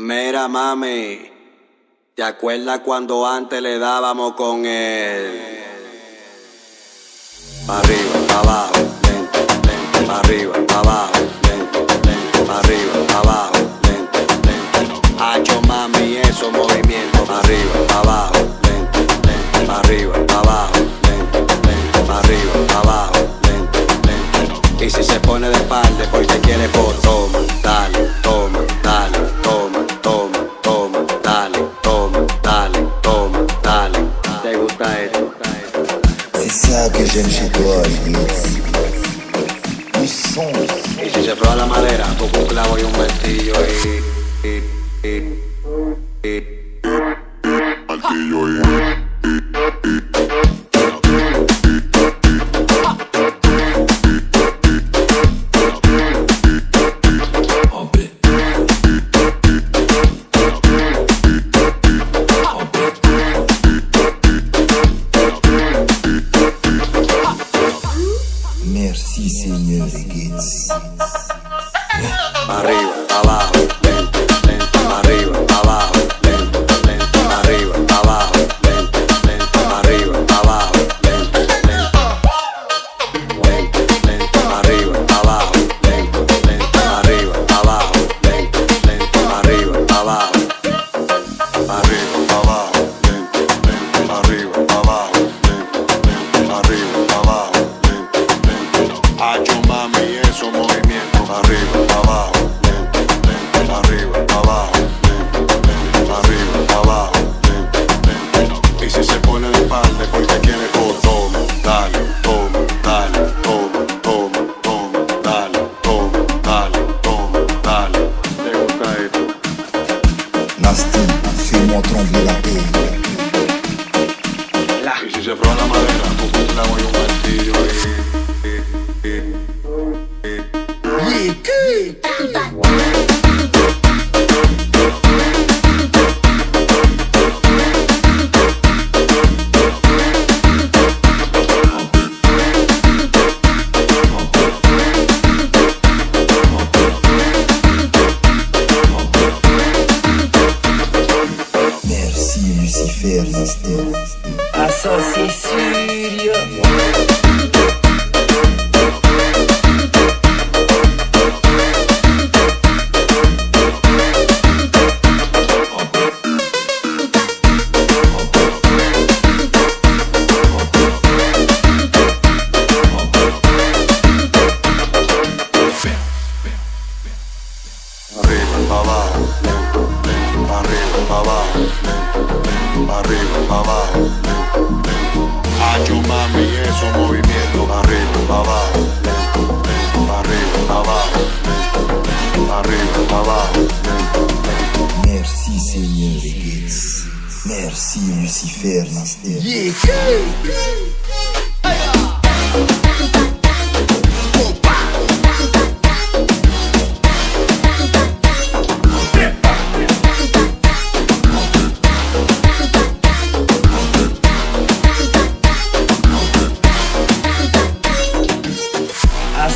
Mira, mami, ¿te acuerdas cuando antes le dábamos con él? Pa' arriba, pa' abajo, lento, lento, pa' arriba, pa' abajo, lento, lento, pa' arriba, pa' abajo, lento, lento. Hacho, mami, esos movimientos, pa' arriba, pa' abajo, lento, lento, pa' arriba, pa' abajo, lento, lento, pa' arriba, pa' abajo, lento, lento. Y si se pone de espalda, pues te quiere por toma, C'est ça que j'aime chez toi, Blitz. Le son. Y si se prueba la madera, cojo un clavo y un martillo y... y, y, y. Merci arriba, abajo, lento, lento, arriba, abajo, lento, lento, arriba, abajo, lento, lento, arriba, abajo, lento, lento. Lento, lento, arriba, abajo, lento, lento, arriba, abajo, lento, lento, arriba, abajo. Arriba, abajo, lento, lento, arriba, abajo, lento, lento, arriba, abajo, lento, lento. Hacho mami, esos movimientos, arriba, la. Y si se prueba la madera, cojo un clavo y un martillo y... y, Syria mami, esos movimientos, arriba, abajo, lento, lento, arriba, abajo, lento, lento, arriba, abajo, lento, lento. Merci Seigneur Gates. Merci Lucifer,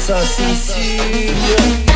sa sensible